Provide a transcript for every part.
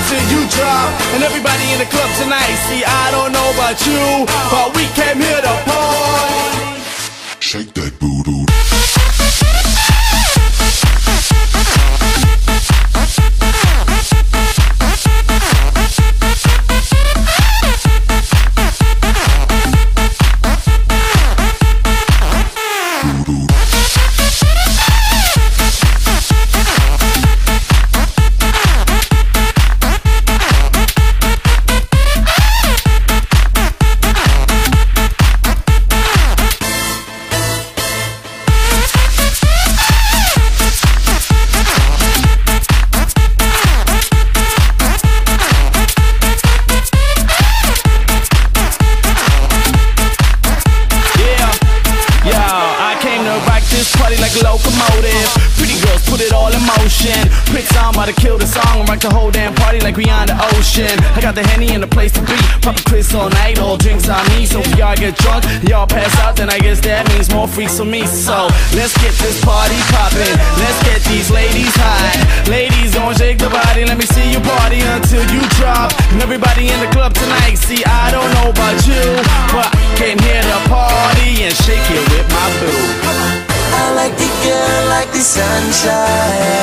until you drop. And everybody in the club tonight See, I don't know about you But we came here to party. Shake that boo-doo. I got the Henny and a place to be. Pop a Chris all night, all drinks on me. So if y'all get drunk, y'all pass out Then I guess that means more freaks on me. So let's get this party poppin'. Let's get these ladies high. Ladies, don't shake the body. Let me see you party until you drop. And everybody in the club tonight. See, I don't know about you But I came here to party And shake it with my boo. I like the girl like the sunshine.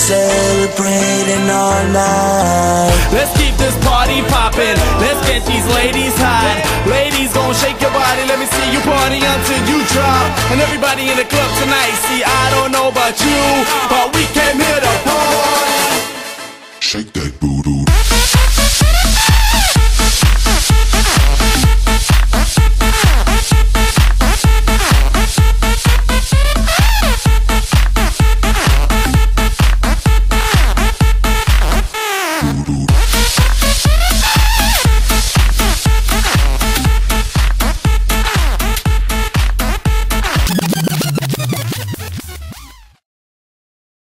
celebrating all night. Let's keep this party popping Let's get these ladies hot Ladies gon' shake your body. Let me see you party until you drop. And everybody in the club tonight See, I don't know about you But we came here to party. Shake that booty.